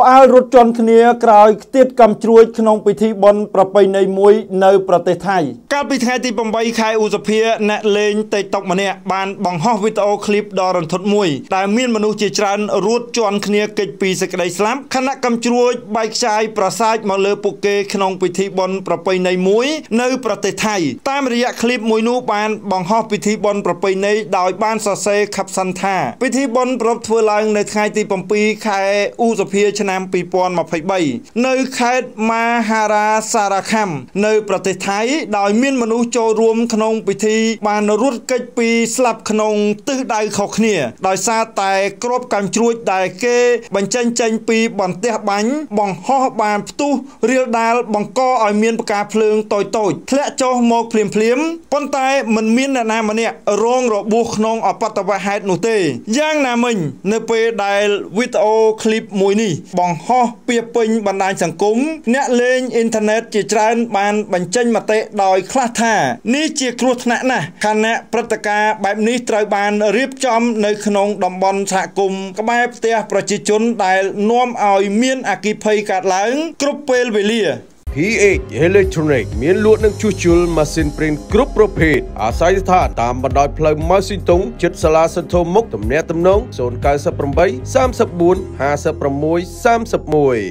ផ្អើលរត់ជន់គ្នាក្រោយខ្ទាតកំជ្រួចក្នុងពិធីបុណ្យប្រពៃណីមួយនៅប្រទេសថៃកាលពីថ្ងៃទី8ខែឧសភាអ្នកលេង TikTok ម្នាក់បានបង្ហោះវីដេអូឃ្លីបដ៏រន្ធត់មួយដែលមានមនុស្សជាច្រើនរត់ជន់គ្នាគេចពីសេចក្តីស្លាប់ខណៈកំជ្រួចបែកខ្ចាយប្រសាចមកលើពួកគេក្នុងពិធីបុណ្យប្រពៃណីមួយនៅប្រទេសថៃតាមរយៈឃ្លីបមួយនោះបានបង្ហោះពិធីបុណ្យប្រពៃណីដោយបានសរសេរខាប់សាន់ថាពិធីបុណ្យប្រពធ្វើឡើងនៅថ្ងៃទី7ខែឧសភាឆ្នាំ2023នៅខេត្តមហារាសារខំនៅប្រទេសថៃដោយមានមនុស្សចូលរួមក្នុងពិធីបានរត់គេចពីស្លាប់ក្នុងទិសដៅខុសគ្នា ដោយសារតែក្របកាំជ្រួចដែលគេបញ្ចេញចេញពីបន្ទះបាញ់បង្ហោះបានផ្ទុះរៀលដាលបង្កឲ្យមានផ្កាភ្លើងតូចតូចធ្លាក់ចុះមកភ្លាមភ្លាមប៉ុន្តែមិនមានអ្នកណាម្នាក់រងរបួសក្នុងអបតវហេតុនោះទេយ៉ាងណាមិញ នៅពេលដែលវីដេអូឃ្លីបមួយនេះបង្ហោះពាពេញបណ្ដាញសង្គមអ្នកលេងអ៊ីនធឺណិតជាច្រើនបានបញ្ចេញមតិដោយខ្លះថានេះជាគ្រោះថ្នាក់ណាស់ខណៈព្រឹត្តិការណ៍បែបនេះត្រូវបានរៀបចំនៅក្នុងតំបន់សហគមន៍ក្បែរផ្ទះប្រជាជនដែលនាំឲ្យមានអគិភ័យកើតឡើងគ្រប់ពេលវេលា PH Electronic មានលក់និងជួសជុលម៉ាស៊ីនព្រីនគ្រប់ប្រភេទអាស្រ័យស្ថានតាមបណ្ដោយផ្លូវម៉ៅស៊ីតុងជិតសាលាសន្ធោមុខទំនាក់ទំនង098 34 56 31